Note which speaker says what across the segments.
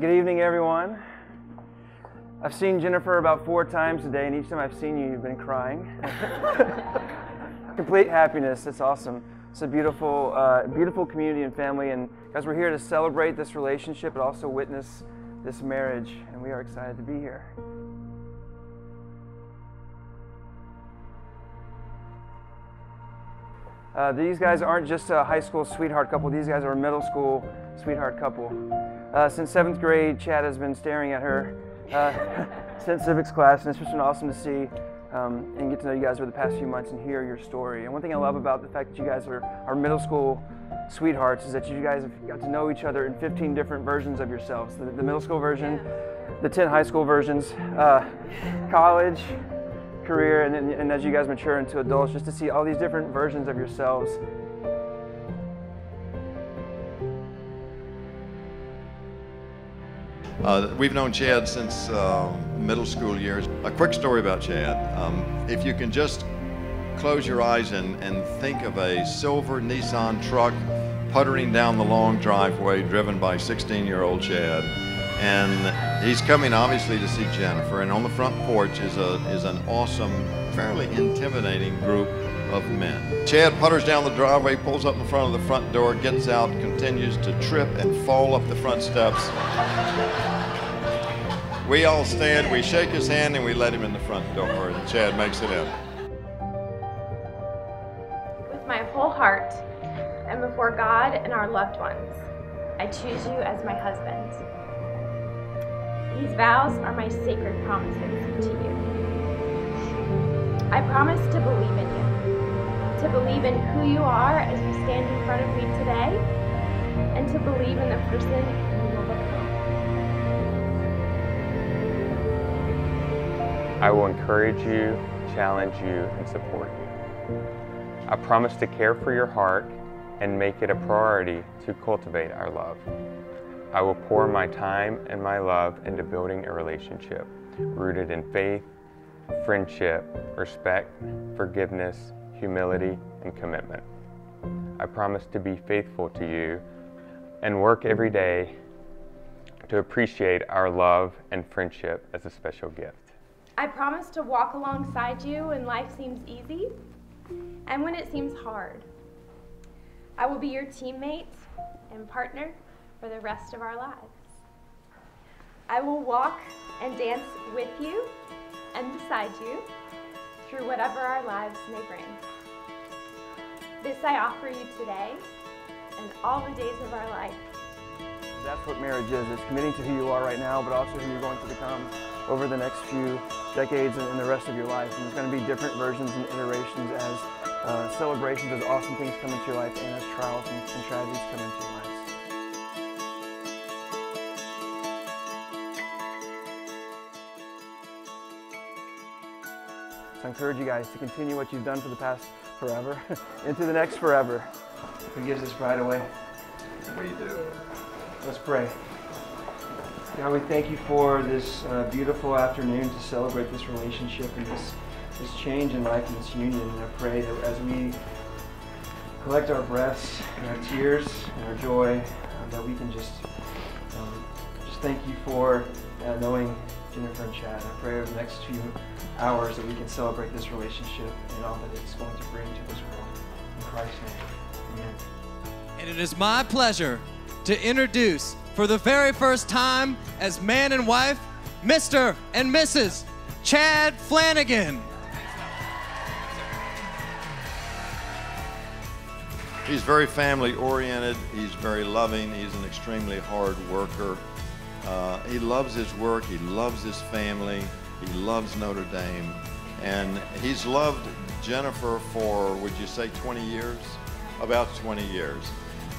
Speaker 1: Good evening, everyone. I've seen Jennifer about four times today, and each time I've seen you, you've been crying. Complete happiness. It's awesome. It's a beautiful, uh, beautiful community and family, and guys, we're here to celebrate this relationship, but also witness this marriage, and we are excited to be here. Uh, these guys aren't just a high school sweetheart couple, these guys are a middle school sweetheart couple. Uh, since seventh grade, Chad has been staring at her uh, since civics class, and it's just been awesome to see um, and get to know you guys over the past few months and hear your story. And one thing I love about the fact that you guys are, are middle school sweethearts is that you guys have got to know each other in 15 different versions of yourselves. The, the middle school version, the 10 high school versions, uh, college, career, and, and, and as you guys mature into adults, just to see all these different versions of yourselves
Speaker 2: Uh, we've known Chad since uh, middle school years. A quick story about Chad. Um, if you can just close your eyes and, and think of a silver Nissan truck puttering down the long driveway driven by 16 year old Chad. And he's coming obviously to see Jennifer. And on the front porch is, a, is an awesome, fairly intimidating group of men. Chad putters down the driveway, pulls up in front of the front door, gets out, continues to trip and fall up the front steps. We all stand, we shake his hand, and we let him in the front door, and Chad makes it in.
Speaker 3: With my whole heart and before God and our loved ones, I choose you as my husband. These vows are my sacred promises to you. I promise to believe in you, to believe in who you are as you stand in front of me today, and to believe in the person
Speaker 4: I will encourage you, challenge you, and support you. I promise to care for your heart and make it a priority to cultivate our love. I will pour my time and my love into building a relationship rooted in faith, friendship, respect, forgiveness, humility, and commitment. I promise to be faithful to you and work every day to appreciate our love and friendship as a special gift.
Speaker 3: I promise to walk alongside you when life seems easy and when it seems hard. I will be your teammate and partner for the rest of our lives. I will walk and dance with you and beside you through whatever our lives may bring. This I offer you today and all the days of our life.
Speaker 1: That's what marriage is. It's committing to who you are right now, but also who you're going to become over the next few decades and, the rest of your life. And there's going to be different versions and iterations as uh, celebrations, as awesome things come into your life, and as trials and, and tragedies come into your lives. So I encourage you guys to continue what you've done for the past forever into the next forever. Who gives this bride away?
Speaker 2: We do.
Speaker 1: Let's pray. God, we thank you for this uh, beautiful afternoon to celebrate this relationship and this, this change in life and this union. And I pray that as we collect our breaths and our tears and our joy, uh, that we can just um, just thank you for uh, knowing Jennifer and Chad. I pray over the next few hours that we can celebrate this relationship and all that it's going to bring to this world. In Christ's name, amen.
Speaker 5: And it is my pleasure to introduce for the very first time as man and wife, Mr. and Mrs. Chad Flanagan.
Speaker 2: He's very family oriented. He's very loving. He's an extremely hard worker. Uh, he loves his work. He loves his family. He loves Notre Dame. And he's loved Jennifer for, would you say, 20 years? About 20 years.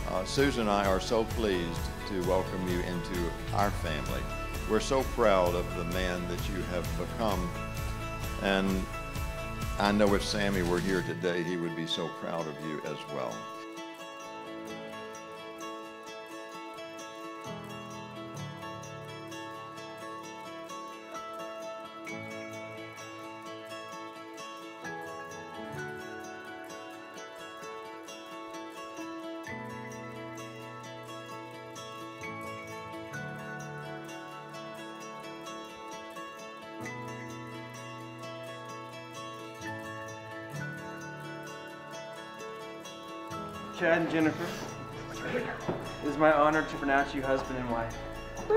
Speaker 2: Uh, Susan and I are so pleased to welcome you into our family. We're so proud of the man that you have become. And I know if Sammy were here today, he would be so proud of you as well.
Speaker 1: Chad and Jennifer, it is my honor to pronounce you husband and wife. Woo!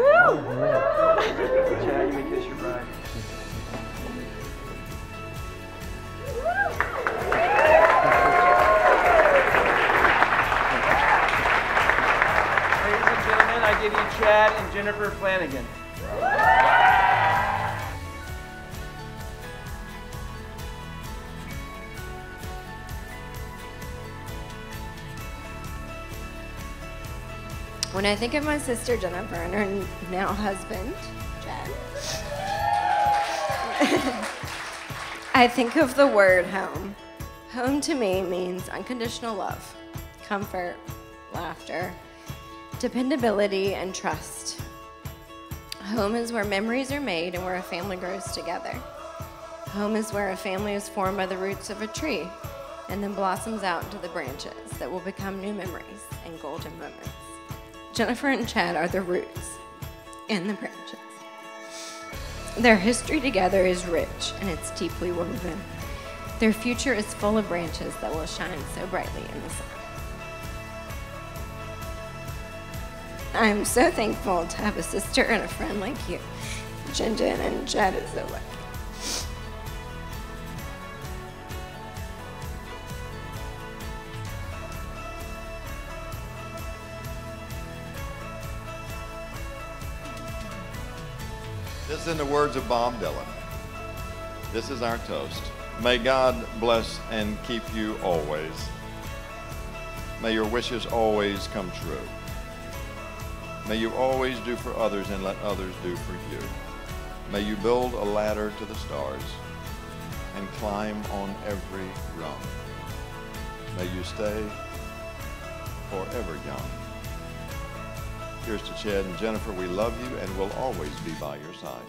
Speaker 1: Chad, you may kiss your bride. Ladies and gentlemen, I give you Chad and Jennifer Flanagan.
Speaker 6: When I think of my sister Jennifer and her now husband, Chad, I think of the word home. Home to me means unconditional love, comfort, laughter, dependability, and trust. Home is where memories are made and where a family grows together. Home is where a family is formed by the roots of a tree and then blossoms out into the branches that will become new memories and golden moments. Jennifer and Chad are the roots and the branches. Their history together is rich and it's deeply woven. Their future is full of branches that will shine so brightly in the sun. I am so thankful to have a sister and a friend like you. Jen and Chad is so lucky.
Speaker 2: This is in the words of Bob Dylan. This is our toast. May God bless and keep you always. May your wishes always come true. May you always do for others and let others do for you. May you build a ladder to the stars and climb on every rung. May you stay forever young. Here's to Chad and Jennifer. We love you and will always be by your side.